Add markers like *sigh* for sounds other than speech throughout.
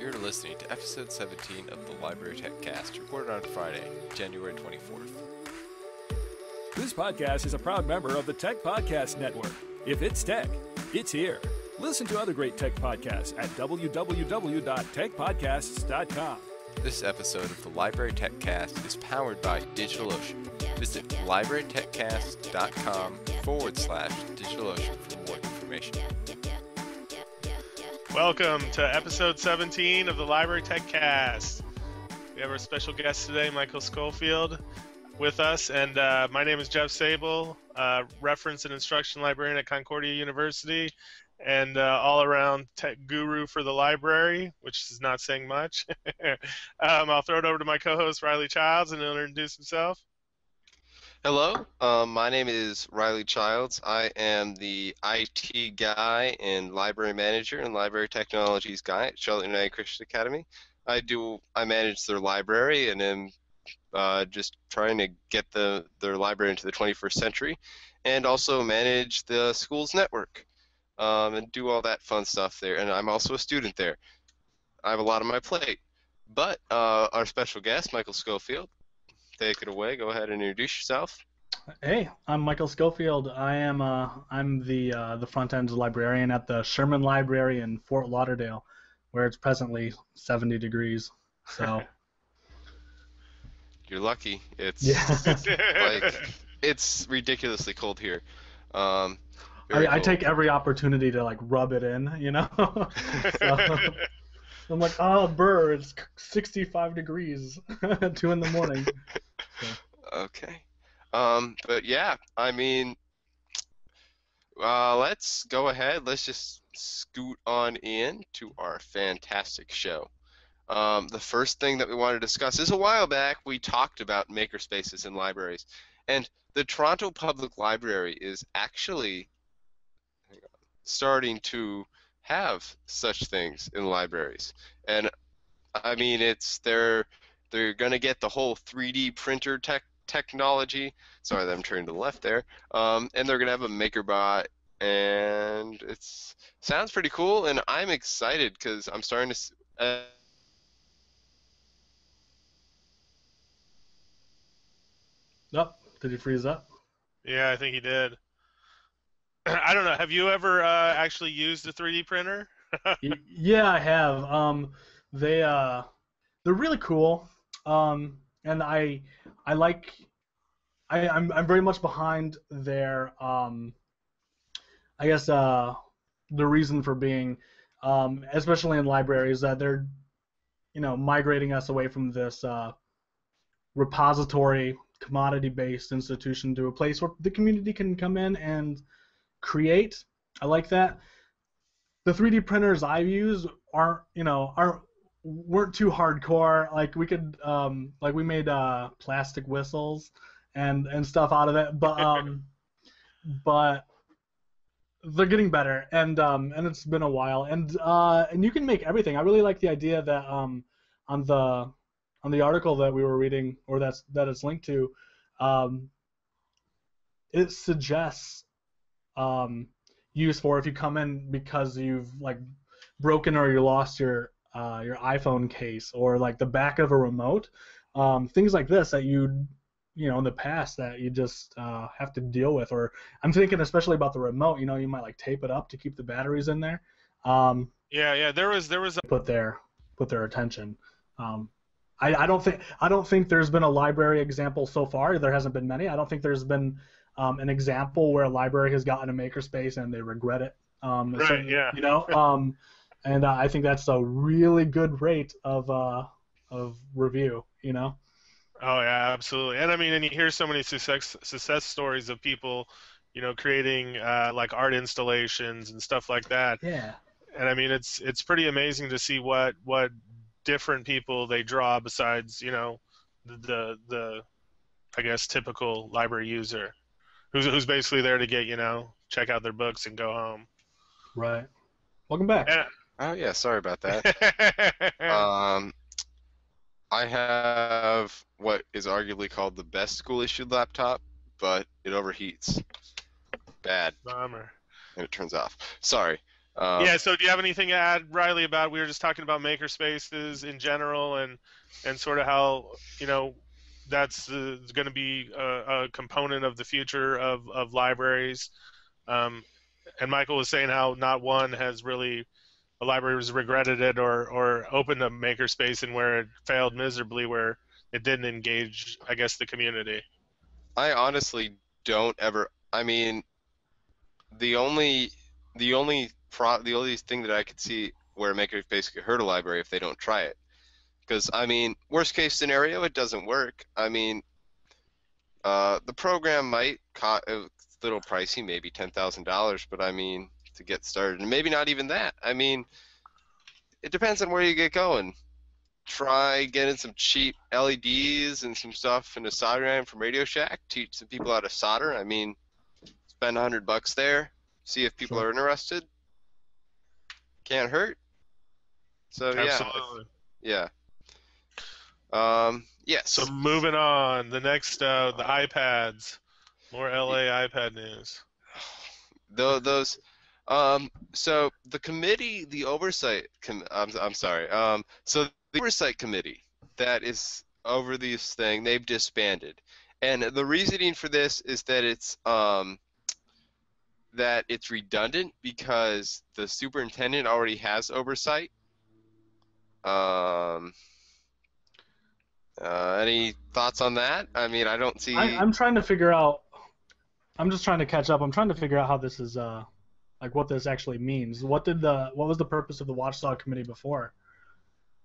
You're listening to episode 17 of the Library Tech Cast, recorded on Friday, January 24th. This podcast is a proud member of the Tech Podcast Network. If it's tech, it's here. Listen to other great tech podcasts at www.techpodcasts.com. This episode of the Library Tech Cast is powered by DigitalOcean. Visit librarytechcast.com forward slash DigitalOcean for more information. Welcome to episode 17 of the Library Tech Cast. We have our special guest today, Michael Schofield, with us, and uh, my name is Jeff Sable, uh, reference and instruction librarian at Concordia University, and uh, all-around tech guru for the library, which is not saying much. *laughs* um, I'll throw it over to my co-host Riley Childs, and he'll introduce himself. Hello, um, my name is Riley Childs. I am the IT guy and library manager and library technologies guy at Charlotte United Christian Academy. I do I manage their library and am uh, just trying to get the their library into the 21st century, and also manage the school's network um, and do all that fun stuff there. And I'm also a student there. I have a lot on my plate. But uh, our special guest, Michael Schofield, take it away. Go ahead and introduce yourself. Hey, I'm Michael Schofield. I am uh, I'm the uh, the front end librarian at the Sherman Library in Fort Lauderdale, where it's presently 70 degrees. So *laughs* You're lucky. It's yeah, *laughs* like *laughs* it's ridiculously cold here. Um, I, very I take every opportunity to like rub it in, you know. so, I'm like, oh, burr, it's 65 degrees, at two in the morning. Okay. Um, but yeah, I mean, uh, let's go ahead. Let's just scoot on in to our fantastic show. Um, the first thing that we want to discuss is a while back we talked about makerspaces in libraries, and the Toronto Public Library is actually on, starting to have such things in libraries, and I mean it's they're they're going to get the whole 3D printer tech technology. Sorry, I'm turning to the left there. Um, and they're going to have a MakerBot, and it's sounds pretty cool. And I'm excited because I'm starting to. s- Uh, Oh, did he freeze up? Yeah, I think he did. *clears throat* I don't know. Have you ever uh, actually used a 3D printer? *laughs* Yeah, I have. Um, they uh, they're really cool. Um, and I I like I I'm I'm very much behind their um, I guess uh, the reason for being, um, especially in libraries, that they're you know migrating us away from this uh, repository commodity-based institution to a place where the community can come in and create. I like that the 3D printers I use aren't you know aren't weren't too hardcore. Like we could um, like we made uh, plastic whistles and and stuff out of it, but *laughs* um, but they're getting better and um, and it's been a while and uh, and you can make everything. I really like the idea that um, on the on the article that we were reading or that's that it's linked to, um, it suggests um, use for if you come in because you've like broken or you lost your uh, your iPhone case or like the back of a remote, um, things like this that you you know in the past that you just uh, have to deal with. Or I'm thinking especially about the remote. You know, you might like tape it up to keep the batteries in there. Um, Yeah, yeah. There was there was a put their put their attention. Um, I, I don't think I don't think there's been a library example so far. There hasn't been many. I don't think there's been um, an example where a library has gotten a makerspace and they regret it. Um, Right, so, yeah. You know, um, and uh, I think that's a really good rate of uh, of review. You know. Oh yeah, absolutely. And I mean, and you hear so many success success stories of people, you know, creating uh, like art installations and stuff like that. Yeah. And I mean, it's it's pretty amazing to see what what different people they draw besides you know the the, the I guess typical library user, who's who's basically there to get you know check out their books and go home. Right. Welcome back. Yeah. Oh yeah, sorry about that. *laughs* Um, I have what is arguably called the best school issued laptop, but it overheats. Bad, Bummer. and it turns off. Sorry. Um, yeah. So do you have anything to add, Riley? About we were just talking about maker spaces in general, and and sort of how you know that's uh, going to be a, a component of the future of of libraries. Um, and Michael was saying how not one has really a library has regretted it or or opened a makerspace and where it failed miserably where it didn't engage I guess the community. I honestly don't ever. I mean, the only the only pro the only thing that I could see where Makerspace could hurt a library if they don't try it. Because I mean, worst case scenario, it doesn't work. I mean, uh, the program might cost a little pricey, maybe ten thousand dollars, but I mean, to get started, and maybe not even that. I mean, it depends on where you get going. Try getting some cheap LEDs and some stuff in a soldering iron from Radio Shack. Teach some people how to solder. I mean, spend a hundred bucks there. See if people Sure. are interested. Can't hurt. So yeah, Absolutely. yeah. Um, yes. So moving on, the next uh, the iPads, more LA iPad news. *sighs* Tho- those um so the committee the oversight com- I'm, I'm sorry um so the oversight committee that is over this thing they've disbanded and the reasoning for this is that it's um that it's redundant because the superintendent already has oversight um uh, any thoughts on that? I mean, I don't see. I, I'm trying to figure out. I'm just trying to catch up. I'm trying to figure out how this is, uh, like what this actually means. What did the what was the purpose of the watchdog committee before?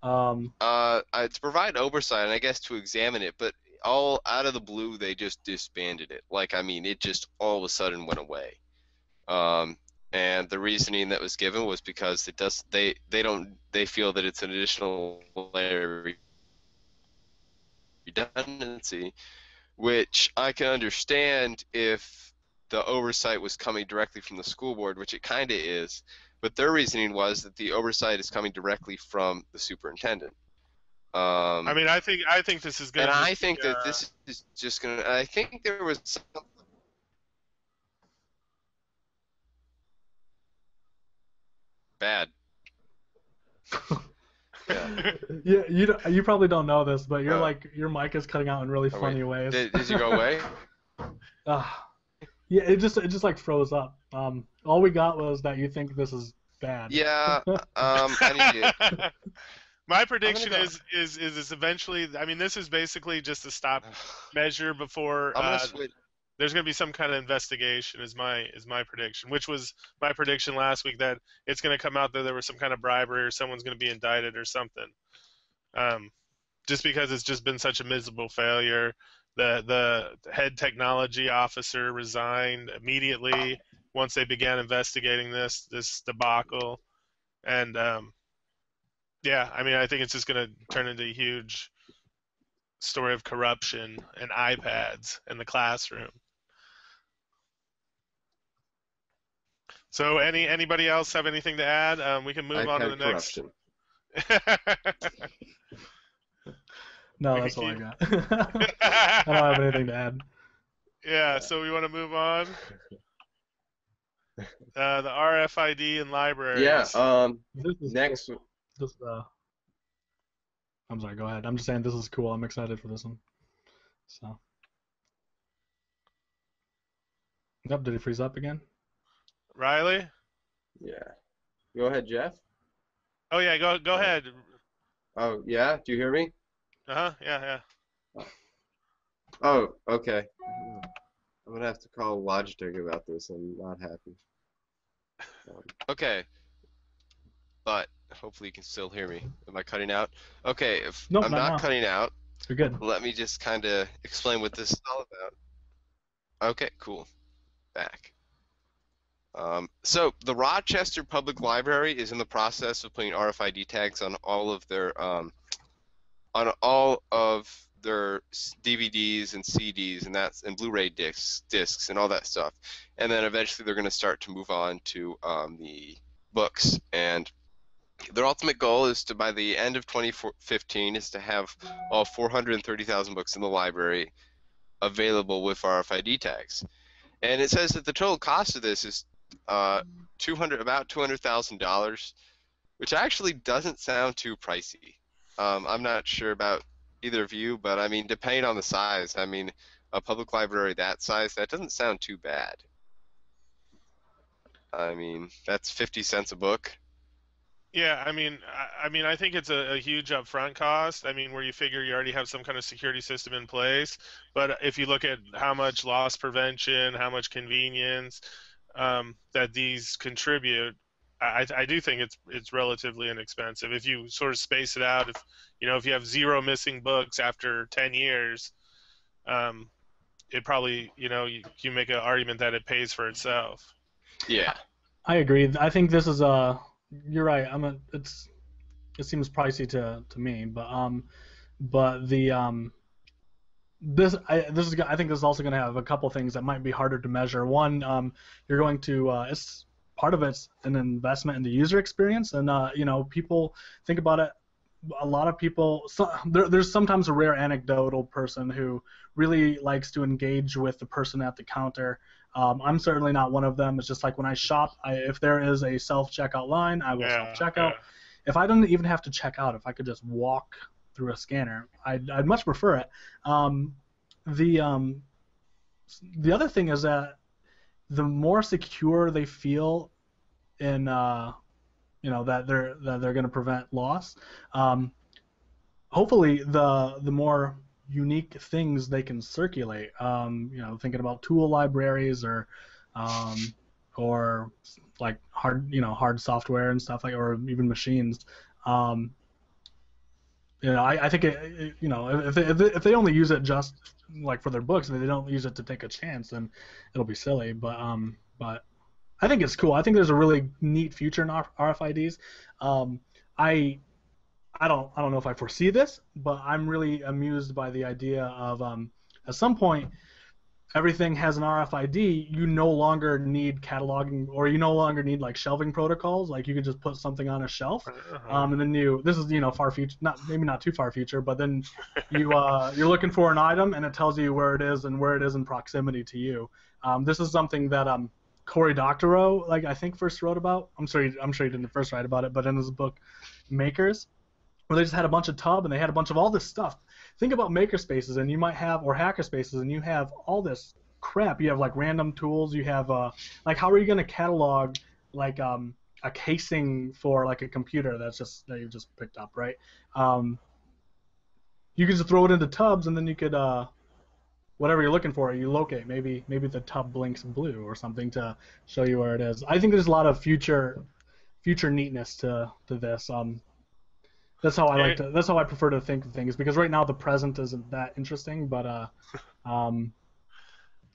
Um, Uh, to provide oversight and I guess to examine it, but all out of the blue they just disbanded it. Like I mean, it just all of a sudden went away. Um, and the reasoning that was given was because it does they they don't they feel that it's an additional layer redundancy, which I can understand if the oversight was coming directly from the school board, which it kind of is. But their reasoning was that the oversight is coming directly from the superintendent. Um, I mean, I think I think this is going and to. I think that this is just gonna. I think there was some, bad. Yeah. *laughs* yeah, you don't- you probably don't know this, but you're Oh. like your mic is cutting out in really Oh, funny wait. ways. Did, did you go away? *laughs* Ah. Yeah, it just it just like froze up. Um, all we got was that you think this is bad. Yeah. *laughs* Um. I need to. *laughs* My prediction go- is, is is is eventually. I mean, this is basically just a stop *sighs* measure before I'm uh, there's going to be some kind of investigation. Is my is my prediction, which was my prediction last week that it's going to come out that there was some kind of bribery or someone's going to be indicted or something. Um, just because it's just been such a miserable failure. The the head technology officer resigned immediately once they began investigating this this debacle, and um, yeah, I mean I think it's just going to turn into a huge story of corruption and iPads in the classroom. So any anybody else have anything to add? Um, we can move on to the next. *laughs* No, We *laughs* that's can all I got. *laughs* I don't have anything to add. yeah, so we want to move on. Uh, the RFID and libraries. Yeah. Um. This is Next. This uh. I'm sorry. Go ahead. I'm just saying this is cool. I'm excited for this one. So. Yep. Did it freeze up again? Riley. Yeah. Go ahead, Jeff. Oh yeah, go go ahead. Oh yeah. Do you hear me? Uh huh. Yeah, yeah. Oh. Okay. I'm gonna have to call Logitech about this. I'm not happy. Okay. But hopefully you can still hear me. Am I cutting out? Okay. If Nope, I'm not not cutting out, You're good. let me just kind of explain what this is all about. Okay, cool. Back. Um, so the Rochester Public Library is in the process of putting RFID tags on all of their um, on all of their DVDs and CDs and that's and Blu-ray discs, discs and all that stuff. And then eventually they're going to start to move on to um, the books and their ultimate goal is to by the end of 2015 is to have all 430,000 books in the library available with RFID tags. And it says that the total cost of this is uh, 200 about $200,000, which actually doesn't sound too pricey. Um, I'm not sure about either of you, but I mean, depending on the size, I mean, a public library that size, that doesn't sound too bad. I mean, that's 50 cents a book. Yeah, I mean, I, I mean, I think it's a, a huge upfront cost. I mean, where you figure you already have some kind of security system in place. But if you look at how much loss prevention, how much convenience um, that these contribute, I, I do think it's it's relatively inexpensive. If you sort of space it out, if you know, if you have zero missing books after 10 years, um, it probably, you know, you, you make an argument that it pays for itself. Yeah. I agree. I think this is a. You're right. I'm a. It's. It seems pricey to to me, but um, but the um. This I this is I think this is also going to have a couple things that might be harder to measure. One, um, you're going to uh, it's part of it's an investment in the user experience, and uh, you know people think about it. A lot of people, so, there, there's sometimes a rare anecdotal person who really likes to engage with the person at the counter um, I'm certainly not one of them. It's just like when I shop, I, if there is a self checkout line, I will Yeah, self checkout. yeah. If I don't even have to check out, if I could just walk through a scanner, I'd, I'd much prefer it. Um, the um, the other thing is that the more secure they feel in uh, you know that they're that they're going to prevent loss, um, hopefully the the more unique things they can circulate. Um, you know, thinking about tool libraries or um, or like hard you know hard software and stuff like or even machines. Um, you know, I, I think it, it- you know if they, if they if they only use it just like for their books, and they don't use it to take a chance, then it'll be silly. But um, but I think it's cool. I think there's a really neat future in RFIDs. Um, I I don't I don't know if I foresee this, but I'm really amused by the idea of um, at some point everything has an RFID. You no longer need cataloging, or you no longer need like shelving protocols. Like you can just put something on a shelf, um, and then you this is you know far future, not maybe not too far future, but then you uh, *laughs* you're looking for an item and it tells you where it is and where it is in proximity to you. Um, this is something that um, Cory Doctorow like I think first wrote about. I'm sorry, I'm sure he didn't first write about it, but in his book Makers, where they just had a bunch of tub and they had a bunch of all this stuff. Think about maker spaces and you might have or hacker spaces and you have all this crap. You have like random tools. You have uh, like how are you going to catalog like um, a casing for like a computer that's just that you just picked up, right? Um, you could just throw it into tubs and then you could uh, whatever you're looking for, you locate. Maybe maybe the tub blinks blue or something to show you where it is. I think there's a lot of future future neatness to to this. Um, that's how I like to. That's how I prefer to think of things because right now the present isn't that interesting, but uh, *laughs* um,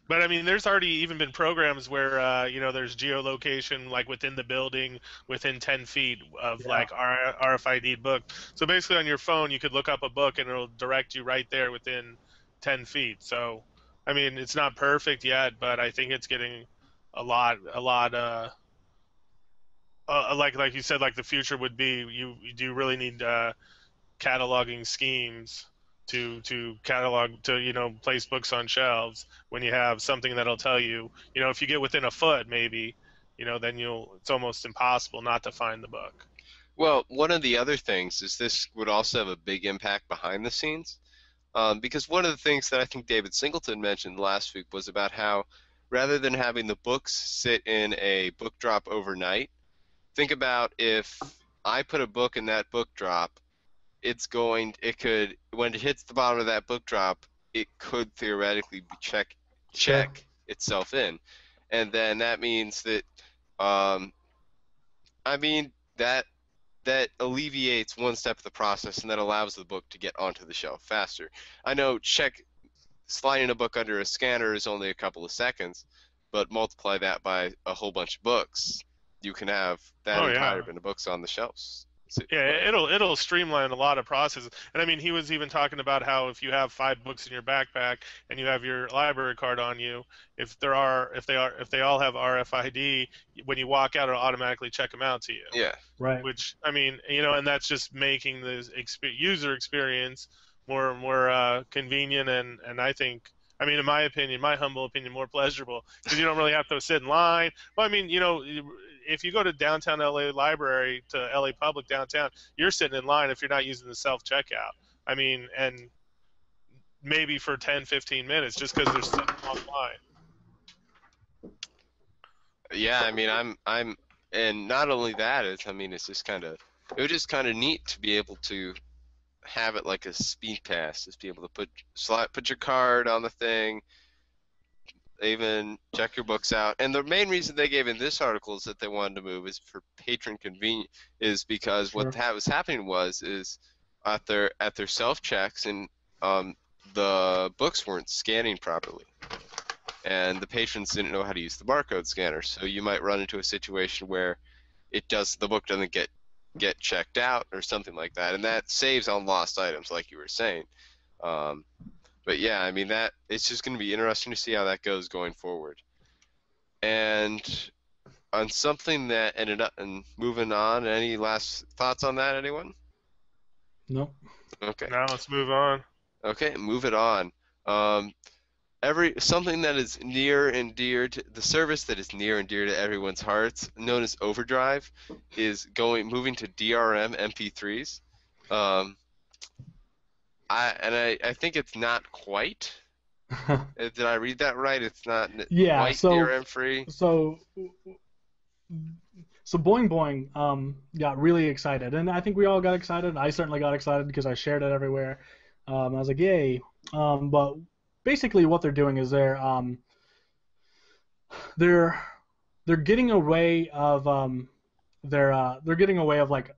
But I mean, there's already even been programs where uh, you know there's geolocation like within the building, within 10 feet of Yeah. like R- RFID book. So basically, on your phone, you could look up a book and it'll direct you right there within 10 feet. So, I mean, it's not perfect yet, but I think it's getting a lot, a lot. Uh, uh, like like you said, like the future would be, you, you do really need uh, cataloging schemes to to catalog to you know place books on shelves when you have something that'll tell you you know if you get within a foot maybe you know then you'll it's almost impossible not to find the book Well, one of the other things is this would also have a big impact behind the scenes. Um, because one of the things that I think David Singleton mentioned last week was about how rather than having the books sit in a book drop overnight, think about if I put a book in that book drop, it's going, it could, when it hits the bottom of that book drop, it could theoretically be check, check itself in. And then that means that, um, I mean, that that alleviates one step of the process and that allows the book to get onto the shelf faster. I know check sliding a book under a scanner is only a couple of seconds, but multiply that by a whole bunch of books, you can have that Oh, yeah. entire bin of books on the shelves. So- yeah it'll it'll streamline a lot of processes and i mean he was even talking about how if you have five books in your backpack and you have your library card on you if there are if they are if they all have rfid when you walk out it'll automatically check them out to you yeah. right. which I mean, you know, and that's just making the exp- user experience more more uh, convenient and and I think I mean, in my opinion, my humble opinion, more pleasurable because you don't really have to sit in line. Well, I mean, you know, if you go to downtown LA Library to LA Public downtown, you're sitting in line if you're not using the self checkout. I mean, and maybe for 10, 15 minutes just because they're sitting online. Yeah, I mean, I'm, I'm, and not only that, it's, I mean, it's just kind of, it was just kind of neat to be able to have it like a speed pass, just be able to put slide, put your card on the thing, even check your books out. And the main reason they gave in this article is that they wanted to move is for patron convenience, is because Sure. what ha- was happening was is at their at their self checks and um, the books weren't scanning properly, and the patrons didn't know how to use the barcode scanner. So you might run into a situation where it does the book doesn't get get checked out or something like that, and that saves on lost items, like you were saying. Um, but yeah, I mean that it's just going to be interesting to see how that goes going forward. And on something that ended up and moving on, any last thoughts on that, anyone? Nope. Okay. Now let's move on. Okay, move it on. Um, every something that is near and dear to the service that is near and dear to everyone's hearts, known as Overdrive, is going moving to DRM MP3s. Um, I and I, I think it's not quite. *laughs* Uh, Did I read that right? It's not Yeah, quite so- DRM free. so so boing boing um got really excited and i think we all got excited i certainly got excited because i shared it everywhere um, i was like yay um, but basically what they're doing is they're um, they're they're getting away of um, they're uh, they're getting away of like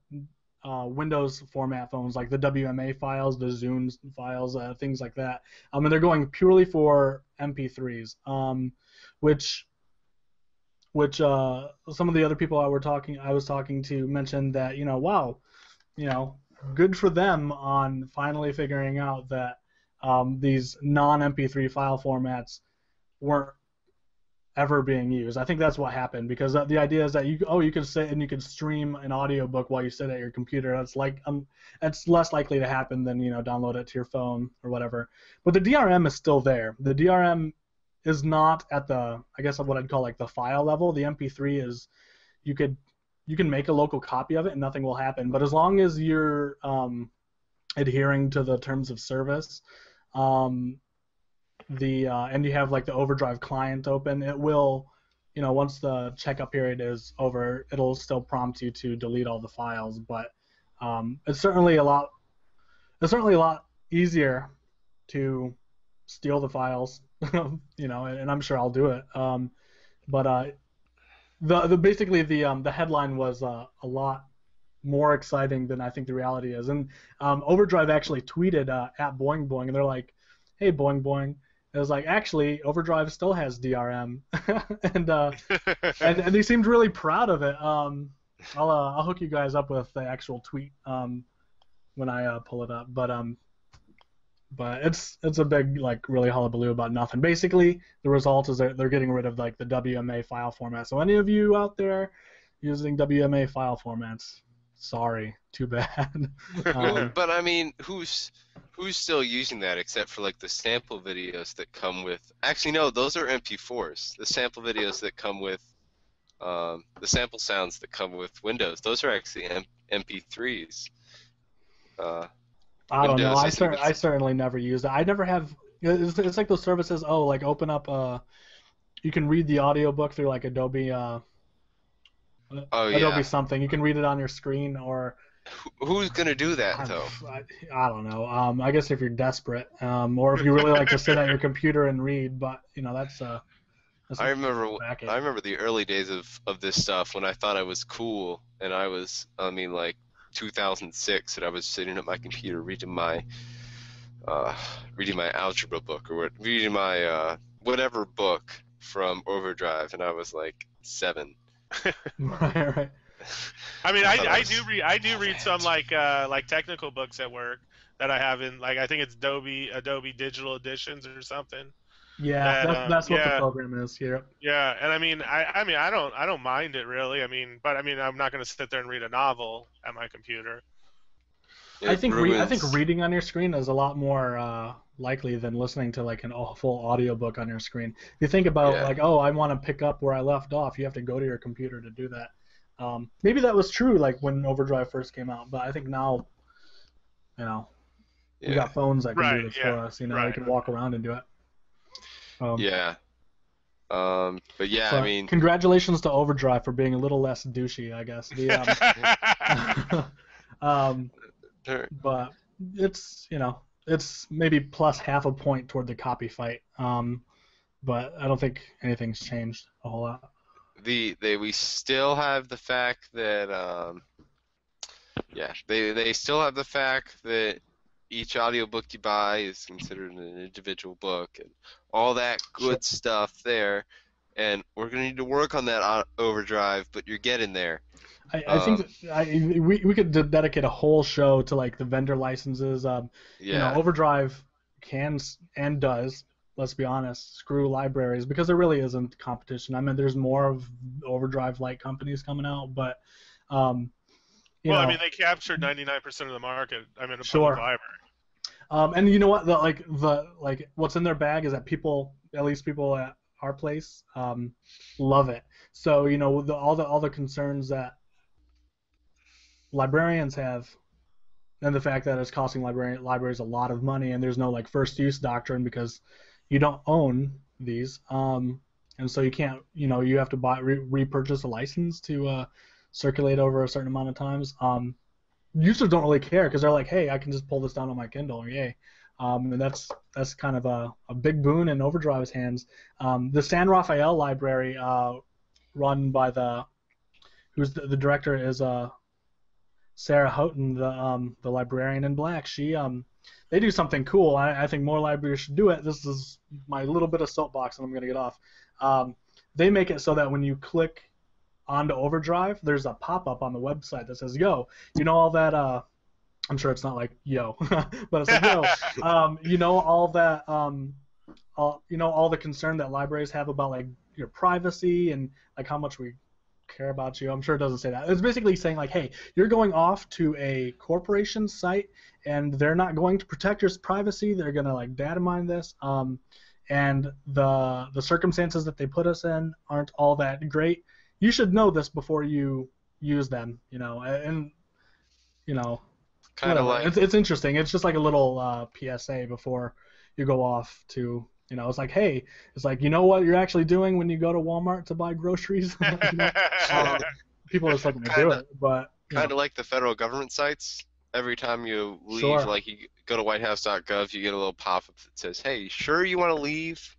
uh, Windows format phones like the WMA files, the Zune files, uh, things like that. Um, and they're going purely for MP3s, um, which which uh, some of the other people I were talking I was talking to mentioned that you know wow, you know good for them on finally figuring out that um, these non-MP3 file formats weren't ever being used. I think that's what happened because the idea is that you oh you can sit and you can stream an audiobook while you sit at your computer. That's like um that's less likely to happen than you know download it to your phone or whatever. But the DRM is still there. The DRM is not at the I guess what I'd call like the file level. The MP3 is you could you can make a local copy of it and nothing will happen. But as long as you're um, adhering to the terms of service, um, the uh, and you have like the overdrive client open, it will, you know, once the checkup period is over, it'll still prompt you to delete all the files. But um, it's certainly a lot, it's certainly a lot easier to steal the files, *laughs* you know, and, and I'm sure I'll do it. Um, but uh, the the basically the um, the headline was uh, a lot more exciting than I think the reality is. And um, Overdrive actually tweeted uh, at Boing Boing, and they're like, "Hey Boing Boing." It was like actually Overdrive still has DRM, *laughs* and, uh, *laughs* and and they seemed really proud of it. Um, I'll uh, I'll hook you guys up with the actual tweet um, when I uh, pull it up. But um, but it's it's a big like really hullabaloo about nothing. Basically, the result is they're they're getting rid of like the WMA file format. So any of you out there using WMA file formats, sorry, too bad. *laughs* Um, but I mean, who's who's still using that except for like the sample videos that come with? Actually, no, those are MP4s. The sample videos that come with um, the sample sounds that come with Windows. Those are actually M- MP3s. Uh, I don't know. I I, cer- I certainly never used it. I never have. It's, it's like those services. Oh, like open up. Uh, you can read the audiobook through like Adobe. Uh, oh Adobe yeah. something. You can read it on your screen, or Who's gonna do that I, though? I, I don't know. Um, I guess if you're desperate, um, or if you really like to sit at your *laughs* computer and read. But you know that's uh. That's I remember. I remember the early days of, of this stuff when I thought I was cool, and I was. I mean, like 2006, and I was sitting at my computer reading my, uh, reading my algebra book or what, reading my uh, whatever book from Overdrive, and I was like seven. *laughs* right, right. I mean, I I, I do read I do read some like uh, like technical books at work that I have in like I think it's Adobe Adobe Digital Editions or something. Yeah, That, that's, um, what yeah. the program is here. Yeah, and I mean I I mean I don't I don't mind it really. I mean, but I mean I'm not going to sit there and read a novel at my computer. I It think re- I think reading on your screen is a lot more uh, likely than listening to like an a full audiobook on your screen. If you think about Yeah. like, oh, I want to pick up where I left off, you have to go to your computer to do that. Um, maybe that was true like when Overdrive first came out, but I think now, you know, we Yeah. got phones that can Right, do this yeah, for us. You know, we can walk around and do it. Um, Yeah. Um, but yeah, so I mean, congratulations to Overdrive for being a little less douchey, I guess. The, um, *laughs* *laughs* um, sure. but it's you know it's maybe plus half a point toward the copy fight. Um, but I don't think anything's changed a whole lot. the they we still have the fact that um, yeah, they they still have the fact that each audiobook you buy is considered an individual book and all that good stuff there. And we're gonna need to work on that on overdrive, but you're getting there. I, I think Um, that I, we we could dedicate a whole show to like the vendor licenses. Um, Yeah. You know, Overdrive can and does. Let's be honest, screw libraries because there really isn't competition. I mean, there's more of Overdrive-like companies coming out, but um, you well, know, I mean, they captured 99% of the market. I mean, a Sure. public library. Um, and you know what? The, like the like what's in their bag is that people, at least people at our place, um, love it. So you know the, all the all the concerns that librarians have, and the fact that it's costing libraries a lot of money, and there's no like first use doctrine because you don't own these, um, and so you can't, you know, you have to buy re- repurchase a license to uh, circulate over a certain amount of times. Um, users don't really care because they're like, hey, I can just pull this down on my Kindle, yay. Um, and that's that's kind of a, a big boon in Overdrive's hands. Um, the San Rafael library, uh, run by the who's the, the director is uh, Sarah Houghton, the um, the librarian in black. She um, they do something cool. I, I think more libraries should do it. This is my little bit of soapbox, and I'm gonna get off. Um, they make it so that when you click onto Overdrive, there's a pop-up on the website that says, "Yo, you know all that." Uh, I'm sure it's not like "Yo," *laughs* but it's like, "Yo, *laughs* um, you know all that." Um, all, you know all the concern that libraries have about like your privacy and like how much we care about you. I'm sure it doesn't say that. It's basically saying like, hey, you're going off to a corporation site and they're not going to protect your privacy. They're gonna like data mine this. Um, and the the circumstances that they put us in aren't all that great. You should know this before you use them. You know, and you know, kind of like it's, it's interesting. It's just like a little uh, PSA before you go off to you know. It's like hey, it's like you know what you're actually doing when you go to Walmart to buy groceries. *laughs* You know? *laughs* Um, people are just looking to do Kinda- it, but you know, kind of like the federal government sites. Every time you leave, Sure. like you go to WhiteHouse.gov, you get a little pop-up that says, "Hey, sure you want to leave?"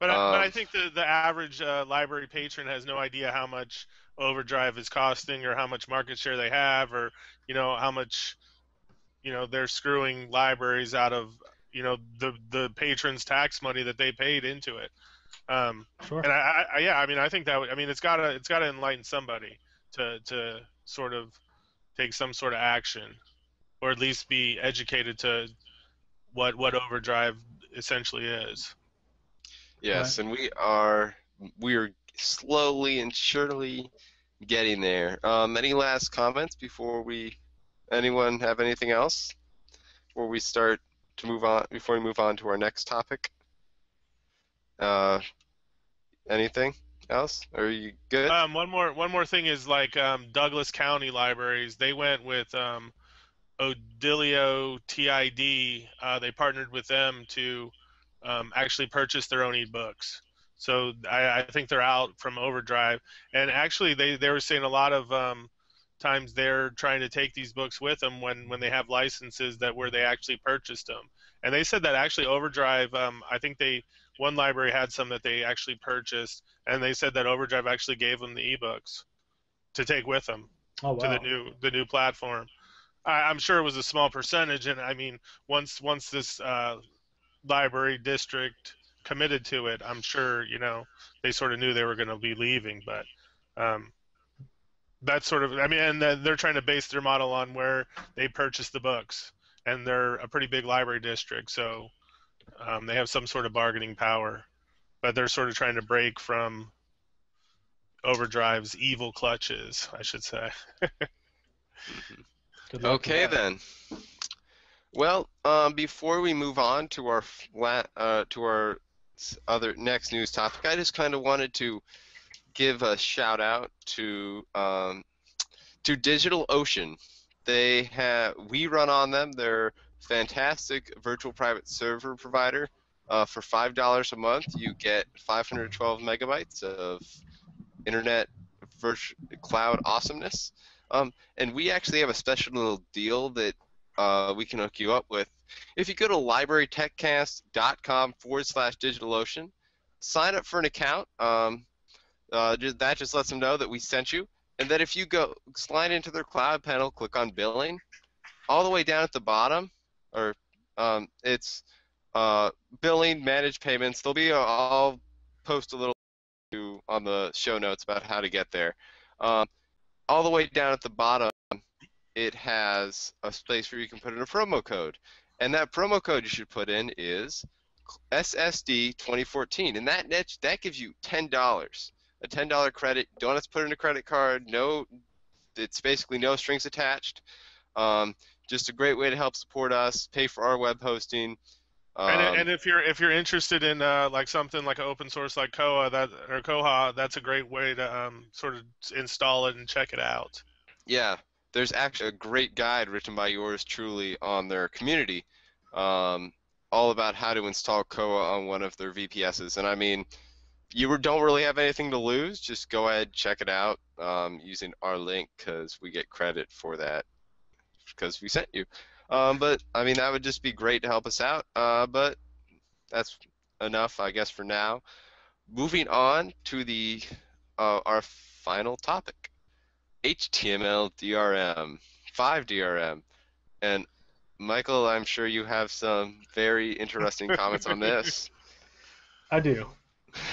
But, I but I Um, think the, the average uh, library patron has no idea how much Overdrive is costing or how much market share they have or, you know, how much, you know, they're screwing libraries out of, you know, the, the patrons' tax money that they paid into it. Um, sure. and I, I, yeah, I mean, I think that, would- I mean, it's gotta, it's gotta enlighten somebody to, to sort of take some sort of action or at least be educated to what, what Overdrive essentially is. Yes, and we are we are slowly and surely getting there. Um, any last comments before we? Anyone have anything else? Before we start to move on, before we move on to our next topic. Uh, anything else? Are you good? Um, one more one more thing is like um, Douglas County libraries. They went with um, Odilo TID. Uh, they partnered with them to um, actually purchase their own e-books. So I, I think they're out from Overdrive. And actually, they, they were saying a lot of um, times they're trying to take these books with them when, when they have licenses that where they actually purchased them. And they said that actually Overdrive. Um, I think they one library had some that they actually purchased, and they said that Overdrive actually gave them the ebooks to take with them oh to the new the new platform. I, I'm sure it was a small percentage, and I mean, once once this uh, library district committed to it, I'm sure you know they sort of knew they were going to be leaving, but um, that's sort of I mean, and they're trying to base their model on where they purchase the books, and they're a pretty big library district, so um, they have some sort of bargaining power, but they're sort of trying to break from Overdrive's evil clutches, I should say. *laughs* Good luck Okay then. Well, um, before we move on to our flat, uh, to our other next news topic, I just kind of wanted to give a shout out to um, to DigitalOcean. They have we run on them. They're fantastic virtual private server provider. Uh, for five dollars a month, you get 512 megabytes of internet cloud awesomeness. Um, and we actually have a special little deal that uh, we can hook you up with. If you go to librarytechcast.com forward slash DigitalOcean, sign up for an account. Um, uh, ju- that just lets them know that we sent you. And then if you go slide into their cloud panel, click on billing, all the way down at the bottom, or um, it's uh, billing, manage payments. There'll be a, I'll post a little on the show notes about how to get there. Um, all the way down at the bottom, it has a space where you can put in a promo code. And that promo code you should put in is SSD 2014. And that that gives you $10. A $10 credit. Don't have to put in a credit card. No, it's basically no strings attached. Um, just a great way to help support us, pay for our web hosting. Um, and, and if you're if you're interested in uh, like something like an open source like Koha that or Koha, that's a great way to um, sort of install it and check it out. Yeah, there's actually a great guide written by yours truly on their community, um, all about how to install Koha on one of their VPSs. And I mean, you don't really have anything to lose. Just go ahead, check it out um, using our link because we get credit for that because we sent you. Um, but I mean, that would just be great to help us out. Uh, but that's enough, I guess, for now. Moving on to the uh, our final topic. HTML DRM, 5 DRM. And Michael, I'm sure you have some very interesting comments on this. *laughs* I do.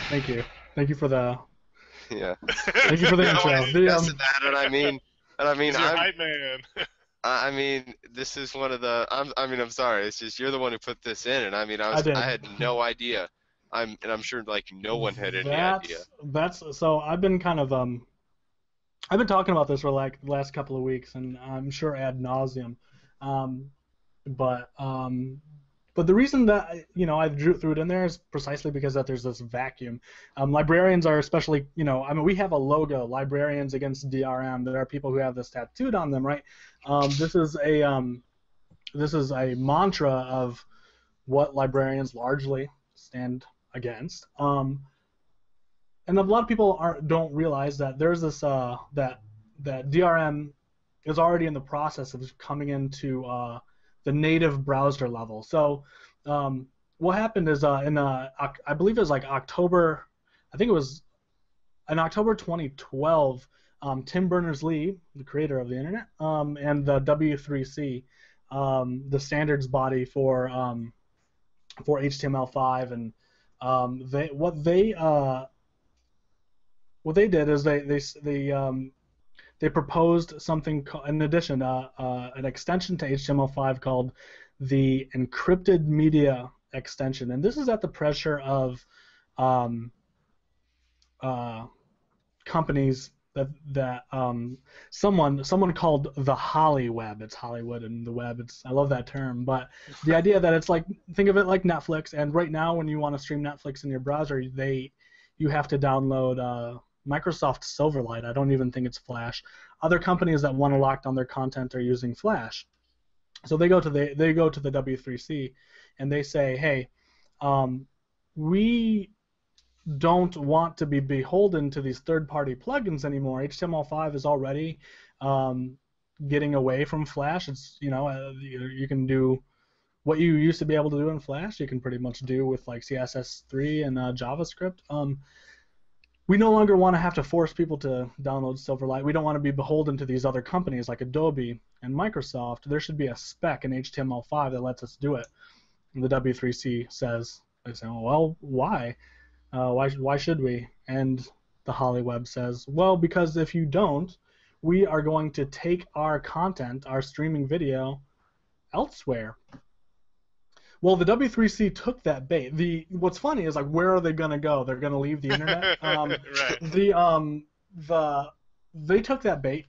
Thank you. Thank you for the *laughs* Yeah. thank you for the *laughs* No, intro. I The, um, that, and I mean, and I mean, I'm, hype man. *laughs* I I mean, this is one of the. I'm, I mean, I'm sorry. It's just you're the one who put this in, and I mean, I I was, did. I, had no idea. I'm, and I'm sure like no one had any that's, idea. That's so I've been kind of um I've been talking about this for like the last couple of weeks and I'm sure ad nauseum. Um but um but the reason that you know I drew threw it in there is precisely because that there's this vacuum. Um, librarians are especially you know I mean we have a logo librarians against DRM. There are people who have this tattooed on them, right? Um, this is a um, this is a mantra of what librarians largely stand against. Um, and a lot of people aren't don't realize that there's this uh, that that DRM is already in the process of coming into uh, the native browser level. So um, what happened is uh, in uh, I believe it was like October, I think it was in October 2012. Um, Tim Berners-Lee, the creator of the internet, um, and the W3C, um, the standards body for um, for HTML5, and um, they what they uh, what they did is they they they they proposed something ca- in addition uh, uh, an extension to HTML5 called the encrypted media extension, and this is at the pressure of um, uh, companies that that um, someone someone called the Holly Web. It's Hollywood and the web. It's I love that term, but the idea that it's like think of it like Netflix. And right now, when you want to stream Netflix in your browser, they you have to download uh, Microsoft Silverlight. I don't even think it's Flash. Other companies that want to lock down their content are using Flash. So they go to the they go to the W3C, and they say, hey, um, we don't want to be beholden to these third-party plugins anymore. HTML5 is already um, getting away from Flash. It's you know uh, you, you can do what you used to be able to do in Flash. You can pretty much do with like CSS3 and uh, JavaScript. Um, we no longer want to have to force people to download Silverlight. We don't want to be beholden to these other companies like Adobe and Microsoft. There should be a spec in HTML5 that lets us do it. And the W3C says, they say, well, why? Uh, why, why should we? And the Hollyweb says, well, because if you don't, we are going to take our content, our streaming video, elsewhere. Well, the W3C took that bait. The what's funny is like, where are they gonna go? They're gonna leave the internet. *laughs* Um, right. the um the they took that bait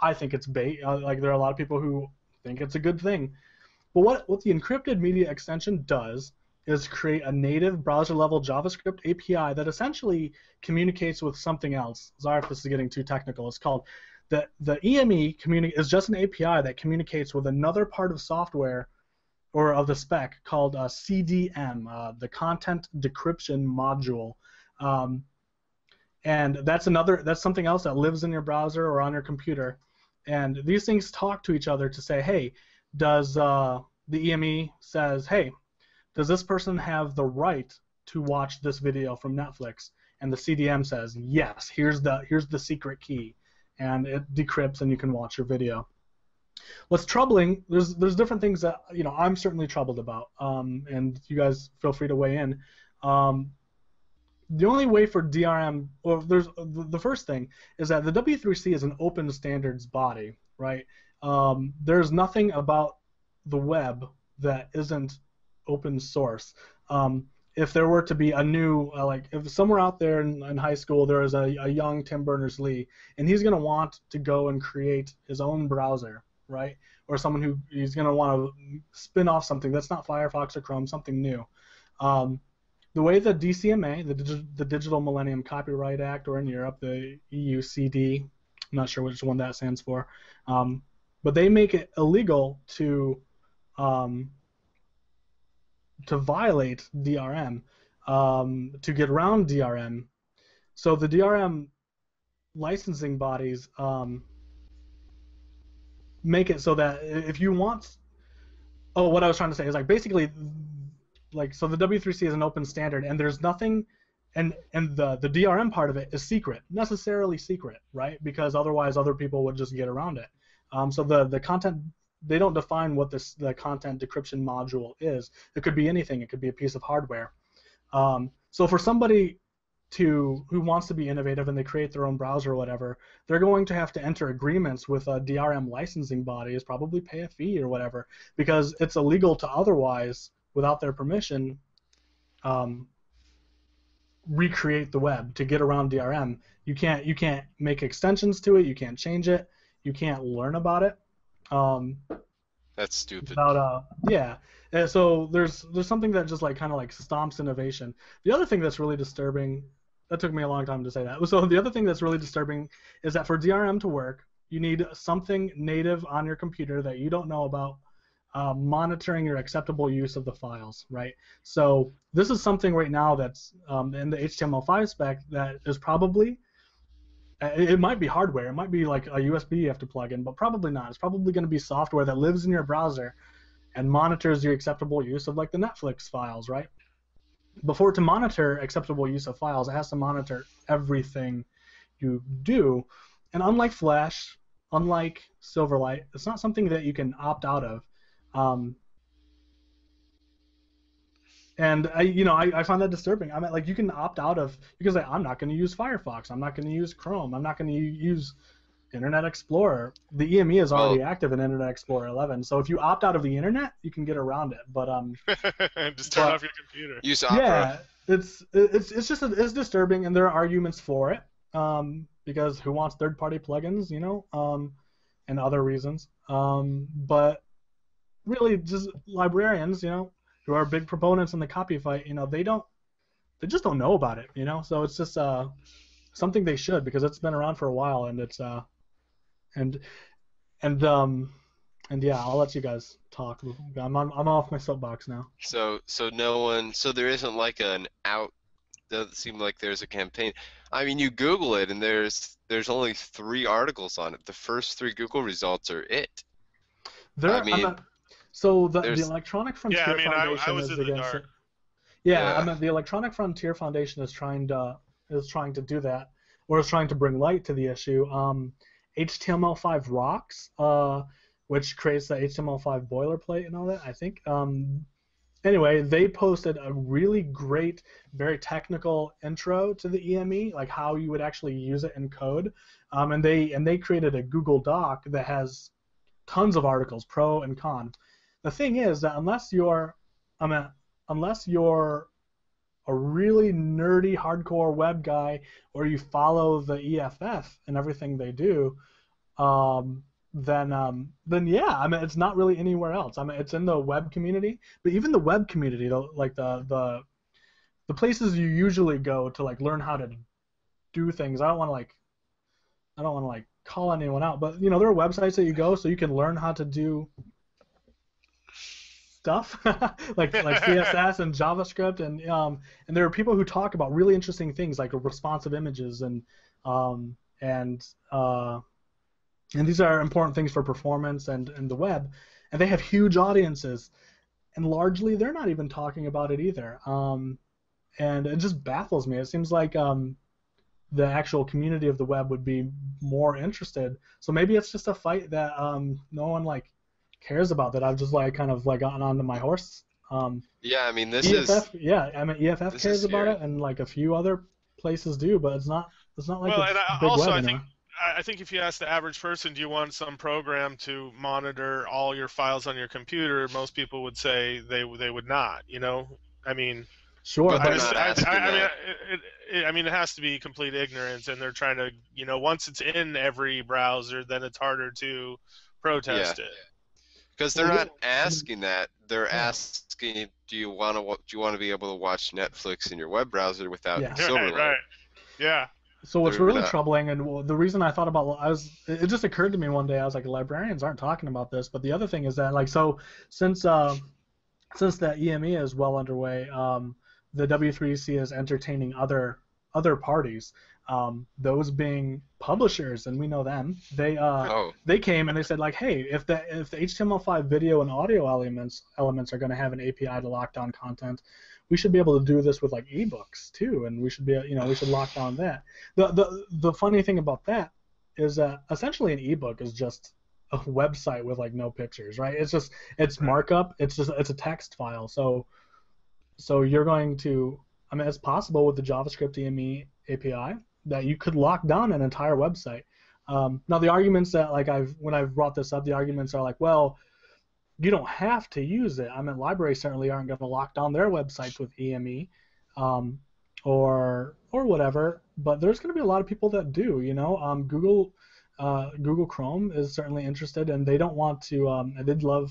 I think it's bait. Uh, like there are a lot of people who think it's a good thing. But what what the encrypted media extension does is create a native browser-level JavaScript API that essentially communicates with something else. Sorry if this is getting too technical. It's called the the EME communi- is just an API that communicates with another part of software or of the spec called uh, CDM, uh, the Content Decryption Module. Um, and that's another that's something else that lives in your browser or on your computer. And these things talk to each other to say, hey, does uh, the EME says, hey, does this person have the right to watch this video from Netflix? And the CDM says, yes. Here's the here's the secret key, and it decrypts, and you can watch your video. What's troubling? There's there's different things that you know I'm certainly troubled about, um, and you guys feel free to weigh in. Um, the only way for DRM, or there's the first thing is that the W3C is an open standards body, right? Um, there's nothing about the web that isn't open source. Um, if there were to be a new, uh, like, if somewhere out there in, in high school there is a, a young Tim Berners-Lee, and he's going to want to go and create his own browser, right? Or someone who is going to want to spin off something that's not Firefox or Chrome, something new. Um, the way the DCMA, the, the Digital Millennium Copyright Act, or in Europe the EUCD, I'm not sure which one that stands for, um, but they make it illegal to um, to violate DRM, um, to get around DRM. So the DRM licensing bodies um, make it so that if you want, oh, what I was trying to say is like basically, like so the W3C is an open standard, and there's nothing, and and the the DRM part of it is secret, necessarily secret, right? Because otherwise other people would just get around it. Um, so the the content they don't define what this the content decryption module is. It could be anything. It could be a piece of hardware. Um, so for somebody to who wants to be innovative and they create their own browser or whatever, they're going to have to enter agreements with a DRM licensing bodies, probably pay a fee or whatever, because it's illegal to otherwise, without their permission, um, recreate the web to get around DRM. You can't you can't make extensions to it. You can't change it. You can't learn about it. Um, That's stupid. about uh yeah and so there's there's something that just like kind of like stomps innovation the other thing that's really disturbing that took me a long time to say that so the other thing that's really disturbing is that for drm to work you need something native on your computer that you don't know about uh, monitoring your acceptable use of the files right so this is something right now that's um, in the html5 spec that is probably uh, it it might be hardware. It might be like a USB you have to plug in, but probably not. It's probably going to be software that lives in your browser and monitors your acceptable use of like the Netflix files, right? Before to monitor acceptable use of files, it has to monitor everything you do. And unlike Flash, unlike Silverlight, it's not something that you can opt out of. Um, and I, you know, I, I find that disturbing. I mean, like you can opt out of you can say I'm not going to use Firefox, I'm not going to use Chrome, I'm not going to use Internet Explorer. The EME is already Well- active in Internet Explorer 11, so if you opt out of the internet, you can get around it. But um, *laughs* Just turn But- off your computer. Use Opera. yeah, it's it's it's just it's disturbing, and there are arguments for it. Um, because who wants third-party plugins, you know, um, and other reasons. Um, but really, just librarians, you know, who are big proponents in the copy fight, you know, they don't, they just don't know about it, you know. So it's just uh, something they should because it's been around for a while, and it's uh, and and um, and yeah, I'll let you guys talk. I'm on, I'm off my soapbox now. So so no one so there isn't like an out doesn't seem like there's a campaign. I mean you Google it and there's there's only three articles on it. The first three Google results are it. There, I mean, not- so the, the Electronic Frontier Yeah, I mean, I- I was is in the against dark. it. Yeah, Yeah. I mean, the Electronic Frontier Foundation is trying to is trying to do that, or is trying to bring light to the issue. Um, HTML5 rocks, uh, which creates the HTML5 boilerplate and all that. I think. Um, anyway, they posted a really great, very technical intro to the EME, like how you would actually use it in code. Um, and they and they created a Google Doc that has tons of articles, pro and con. The thing is that unless you're, I mean, unless you're a really nerdy, hardcore web guy, or you follow the EFF and everything they do, um, then um, then yeah, I mean it's not really anywhere else. I mean it's in the web community, but even the web community, though, like the the the places you usually go to like learn how to do things. I don't want to like I don't want to like call anyone out, but you know there are websites that you go so you can learn how to do stuff *laughs* like like *laughs* CSS and JavaScript and um and there are people who talk about really interesting things like responsive images and um and uh and these are important things for performance and and the web and they have huge audiences and largely they're not even talking about it either um and it just baffles me. It seems like um the actual community of the web would be more interested. So maybe it's just a fight that um no one like cares about that. I've just like kind of like gotten onto my horse. Um, Yeah, I mean this EFF, is yeah, I mean EFF cares about it, and like a few other places do, but it's not it's not like well, it's and I, big also web I think I I think if you ask the average person, do you want some program to monitor all your files on your computer? Most people would say they they would not. You know, I mean, Sure, But I, just- I, I, I mean, it, it, it, I mean, it has to be complete ignorance, and they're trying to, you know, once it's in every browser, then it's harder to protest it. Because they're not asking that. They're asking, do you want to do you want to be able to watch Netflix in your web browser without Yeah. Silverlight? Right, right. Yeah. So what's They're really not- troubling, and the reason I thought about, I was, it it just occurred to me one day. I was like, librarians aren't talking about this, but the other thing is that, like, so since uh, since that EME is well underway, um, the W3C is entertaining other other parties. Um, those being publishers, and we know them. They uh, Oh, they came and they said like, hey, if the if the HTML5 video and audio elements elements are going to have an API to lock down content, we should be able to do this with like ebooks too, and we should be you know we should lock down that. The the the funny thing about that is that essentially an ebook is just a website with like no pictures, right? It's just it's Right. markup. It's just it's a text file. So so you're going to I mean it's possible with the JavaScript EME API that you could lock down an entire website. Um, now the arguments that like I've when I've brought this up, the arguments are like, well, you don't have to use it. I mean, libraries certainly aren't going to lock down their websites with EME, um, or or whatever. But there's going to be a lot of people that do. You know, um, Google uh, Google Chrome is certainly interested, and they don't want to. Um, they'd love.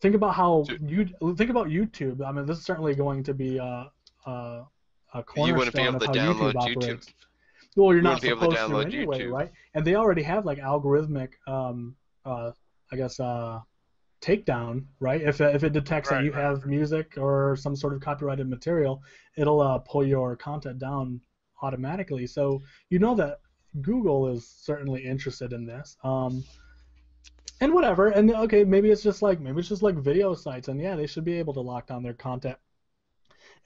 Think about how you think about YouTube. I mean, this is certainly going to be uh, uh, a You wouldn't be able to download YouTube YouTube. Well, you're You not to supposed to, download anyway, YouTube. right? And they already have like algorithmic, um, uh, I guess, uh, takedown, right? If if it detects that you right, have music or some sort of copyrighted material, it'll uh, pull your content down automatically. So you know that Google is certainly interested in this. Um, and whatever, and okay, maybe it's just like maybe it's just like video sites, and yeah, they should be able to lock down their content.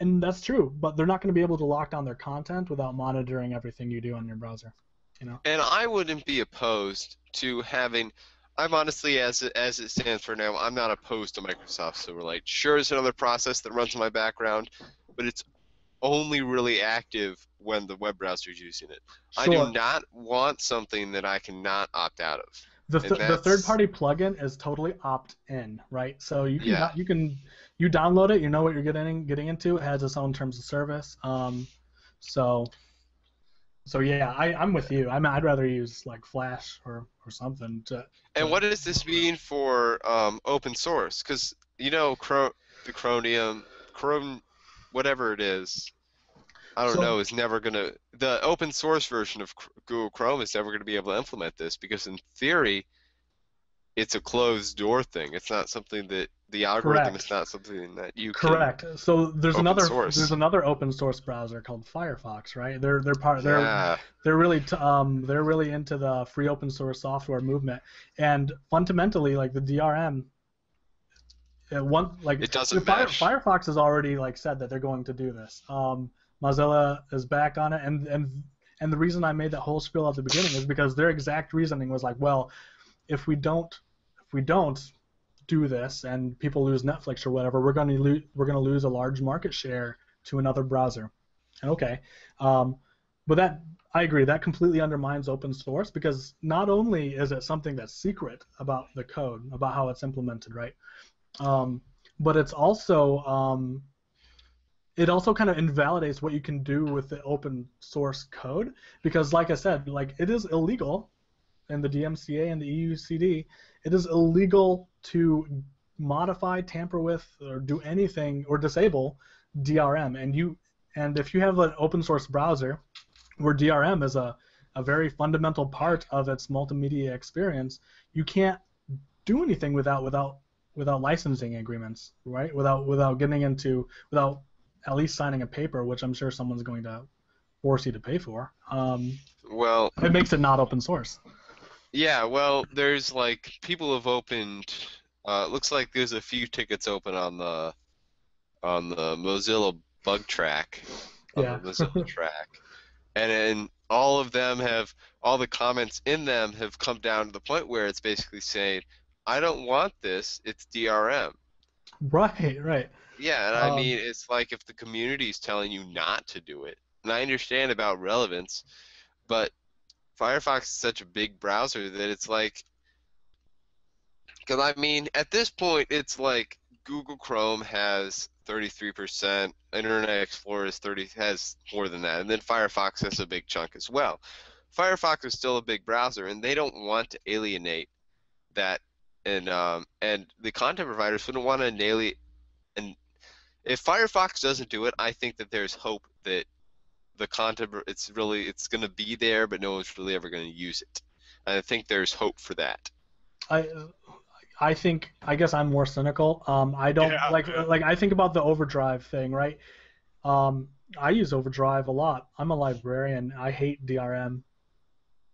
And that's true, but they're not going to be able to lock down their content without monitoring everything you do on your browser. You know. and I wouldn't be opposed to having. I'm honestly, as it, as it stands for now, I'm not opposed to Microsoft Silverlight. Sure, it's another process that runs in my background, but it's only really active when the web browser is using it. I do not want something that I cannot opt out of. The, th- the third-party plugin is totally opt-in, right? So you can Yeah. you can you download it, you know what you're getting getting into. It has its own terms of service. Um, so so yeah, I, I'm with you. I mean, I'd rather use like Flash or, or something to. And to- what does this mean for um, open source? Because you know, Cro- the Chromium, Chrome, whatever it is, I don't So- know, is never gonna. The open source version of Google Chrome is never gonna be able to implement this because, in theory, it's a closed door thing. It's not something that the algorithm Correct. is not something that you can. Correct. So there's another source. there's another open source browser called Firefox, right? They're they're part they're Yeah. they're really t- um they're really into the free open source software movement and fundamentally like the DRM it one like It doesn't Fire. Firefox has already like said that they're going to do this. Um, Mozilla is back on it and and and the reason I made that whole spiel at the beginning is because their exact reasoning was like, well, if we don't if we don't do this and people lose Netflix or whatever, we're going to lo- we're going to lose a large market share to another browser. And okay, um, but that I agree that completely undermines open source because not only is it something that's secret about the code about how it's implemented, right? Um, but it's also um, it also kind of invalidates what you can do with the open source code because, like I said, like it is illegal and the DMCA and the EUCD, it is illegal to modify, tamper with, or do anything or disable DRM. And you and if you have an open source browser where DRM is a, a very fundamental part of its multimedia experience, you can't do anything without without without licensing agreements, right? Without without getting into without at least signing a paper, which I'm sure someone's going to force you to pay for. Um, Well, it makes it not open source. Yeah, well, there's like people have opened. Uh, it looks like there's a few tickets open on the on the Mozilla bug track, on Yeah. the Mozilla *laughs* track, and then all of them have all the comments in them have come down to the point where it's basically saying, "I don't want this. It's DRM." Right, right. Yeah, and I Um, mean, it's like if the community is telling you not to do it, and I understand about relevance, but Firefox is such a big browser that it's like, because I mean, at this point, it's like Google Chrome has 33%, Internet Explorer is 30 has more than that, and then Firefox has a big chunk as well. Firefox is still a big browser, and they don't want to alienate that, and um, and the content providers wouldn't want to alienate and if Firefox doesn't do it, I think that there's hope that the content it's really it's going to be there, but no one's really ever going to use it. And I think there's hope for that. I I think I guess I'm more cynical. Um, I don't Yeah, like like I think about the overdrive thing, right? Um, I use overdrive a lot. I'm a librarian. I hate DRM,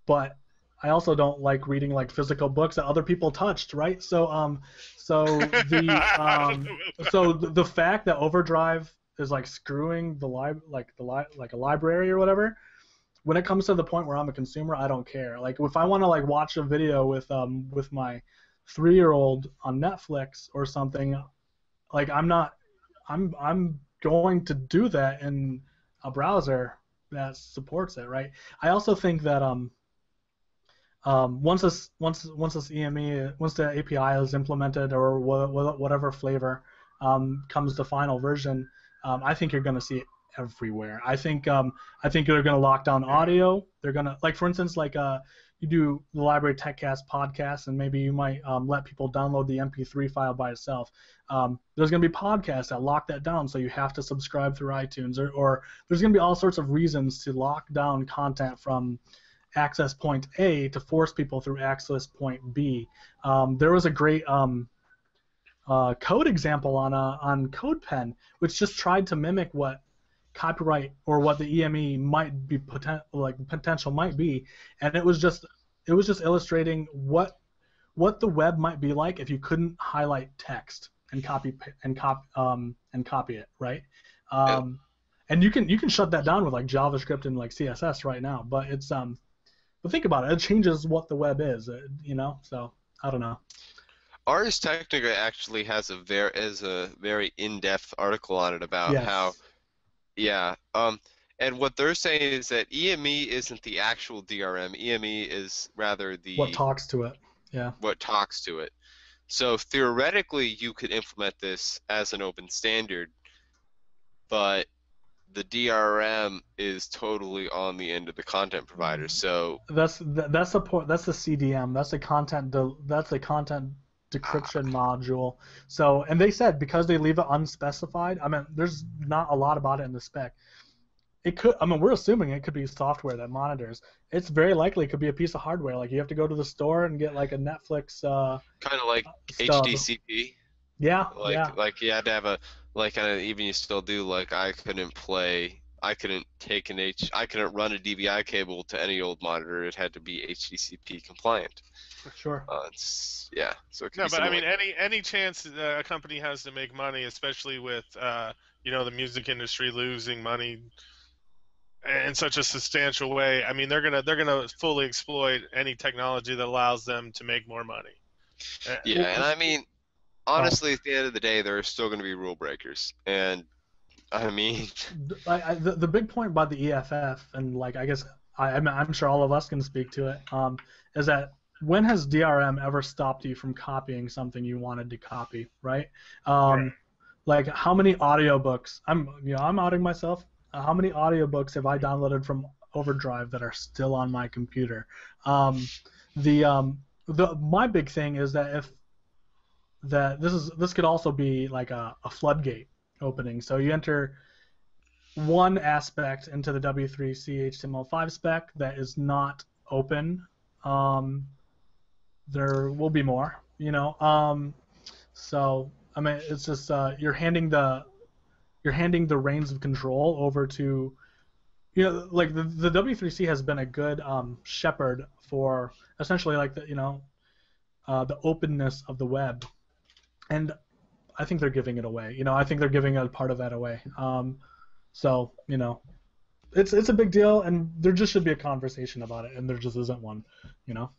but I also don't like reading like physical books that other people touched, right? So um, so *laughs* the um, so the, the fact that overdrive is like screwing the lib like the li- like a library or whatever when it comes to the point where i'm a consumer i don't care. Like if i want to like watch a video with um with my three year old on netflix or something like i'm not i'm i'm going to do that in a browser that supports it right? I also think that um um, once this once once this EME once the API is implemented or wha- wha- whatever flavor um, comes the final version, um, I think you're going to see it everywhere. I think um, I think they're going to lock down audio. They're going to like for instance like uh, you do the Library TechCast podcast and maybe you might um, let people download the MP3 file by itself. Um, there's going to be podcasts that lock that down, so you have to subscribe through iTunes or, or there's going to be all sorts of reasons to lock down content from access point A to force people through access point B. Um, there was a great um, uh, code example on uh, on CodePen, which just tried to mimic what copyright or what the EME might be poten- like potential might be, and it was just it was just illustrating what what the web might be like if you couldn't highlight text and copy and cop um, and copy it right. Um, And you can you can shut that down with like JavaScript and like CSS right now, but it's um but think about it. It changes what the web is, uh, you know. So I don't know. Ars Technica actually has a very is a very in-depth article on it about yes. how yeah um and what they're saying is that EME isn't the actual DRM. EME is rather the what talks to it. Yeah. what talks to it. So theoretically, you could implement this as an open standard, but the DRM is totally on the end of the content provider. So That's that's the point. That's the CDM. That's the content. That's the content decryption module. So and they said because they leave it unspecified. I mean, there's not a lot about it in the spec. It could. I mean, we're assuming it could be software that monitors. It's very likely it could be a piece of hardware. Like you have to go to the store and get like a Netflix uh, kind of like stub. HDCP. Yeah. Like yeah. like you had to have a like uh, even you still do like I couldn't play. I couldn't take an H. I couldn't run a DVI cable to any old monitor. It had to be HDCP compliant. Sure. Uh, it's yeah. So it could No, be but I mean, like- any any chance a company has to make money, especially with uh, you know the music industry losing money in such a substantial way, I mean, they're gonna they're gonna fully exploit any technology that allows them to make more money. Uh, Yeah, and I mean, honestly, at the end of the day, there are still going to be rule breakers, and I mean, *laughs* I, I, the, the big point about the EFF, and like I guess I, I'm, I'm sure all of us can speak to it, um, is that when has DRM ever stopped you from copying something you wanted to copy, right? Um, Right. Like how many audiobooks? I'm you know I'm outing myself. Uh, how many audiobooks have I downloaded from Overdrive that are still on my computer? Um, the um the my big thing is that if that this is this could also be like a, a floodgate opening. So you enter one aspect into the W3C HTML5 spec that is not open. Um, there will be more, you know. Um, so I mean, it's just uh, you're handing the you're handing the reins of control over to you know like the, the W3C has been a good um, shepherd for essentially like the you know uh, the openness of the web, and I think they're giving it away. You know, I think they're giving a part of that away. Um, so you know, it's it's a big deal, and there just should be a conversation about it, and there just isn't one. You know.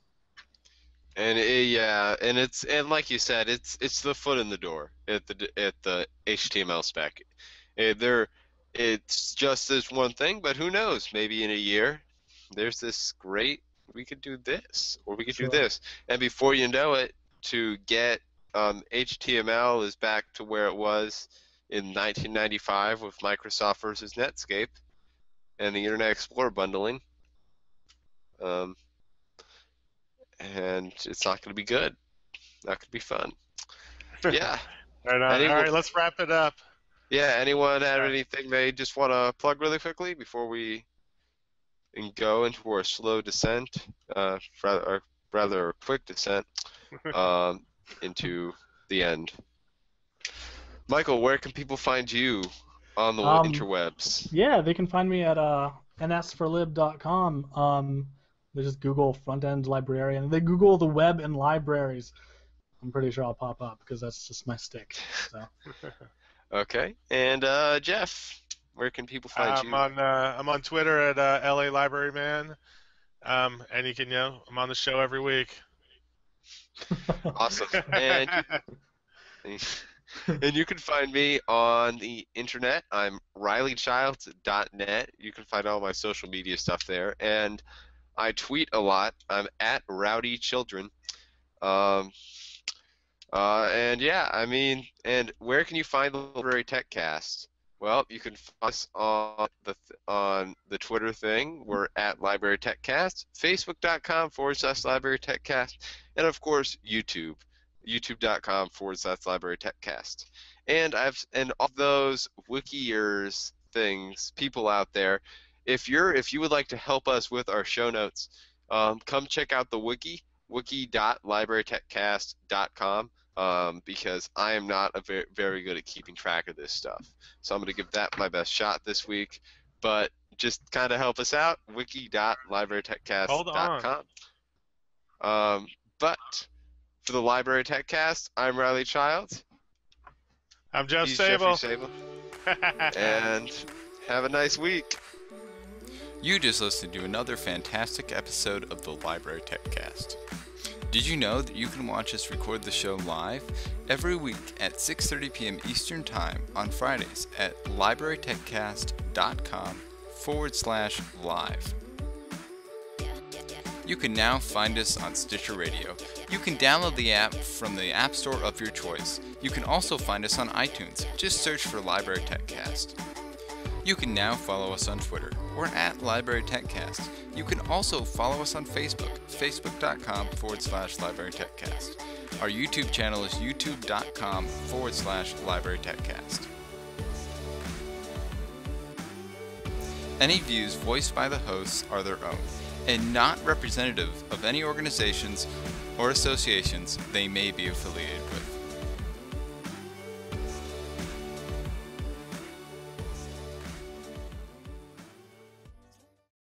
And it, yeah, and it's and like you said, it's it's the foot in the door at the at the HTML spec. It, there, it's just this one thing, but who knows? Maybe in a year, there's this great. We could do this, or we could Sure. do this, and before you know it, to get um, HTML is back to where it was in 1995 with Microsoft versus Netscape, and the Internet Explorer bundling. Um, and it's not going to be good. Not going to be fun. *laughs* Yeah. Right on. Anyone- All right, let's wrap it up. Yeah. Anyone have Alright. anything they just want to plug really quickly before we and go into our slow descent, uh, rather, or rather a quick descent, *laughs* um, into the end? Michael, where can people find you on the Um, interwebs? Yeah, they can find me at uh, nsforlib.com. Um, they just Google front end librarian. They Google the web and libraries. I'm pretty sure I'll pop up because that's just my stick. So *laughs* Okay. And uh, Jeff, where can people find I'm you? on uh, I'm on Twitter at uh, LA Library Man, um, and you can you know I'm on the show every week. *laughs* Awesome. And you, *laughs* and you can find me on the internet. I'm RileyChilds.net. You can find all my social media stuff there. And I tweet a lot. I'm at Rowdy Children. Um, uh, and yeah, I mean, and where can you find the Library Tech Cast? Well, you can find us on the on the Twitter thing. We're at Library Tech Cast. Facebook.com forward slash Library Tech Cast, and of course YouTube youtube.com forward slash library techcast. And I've and all those wikiers things, people out there, if you're if you would like to help us with our show notes, um, come check out the wiki, wiki.librarytechcast.com. Um, because I am not a very, very good at keeping track of this stuff. So I'm going to give that my best shot this week. But just kind of help us out, wiki.librarytechcast.com. Um, but for the Library Tech Cast, I'm Riley Childs. I'm Jeff Sable. Sable. *laughs* And have a nice week. You just listened to another fantastic episode of the Library Techcast. Did you know that you can watch us record the show live every week at 6:30 p.m. Eastern Time on Fridays at librarytechcast.com forward slash live. You can now find us on Stitcher Radio. You can download the app from the App Store of your choice. You can also find us on iTunes. Just search for Library Techcast. You can now follow us on Twitter. We're at Library TechCast. You can also follow us on Facebook, facebook.com forward slash Library TechCast. Our YouTube channel is youtube.com forward slash Library TechCast. Any views voiced by the hosts are their own and not representative of any organizations or associations they may be affiliated with.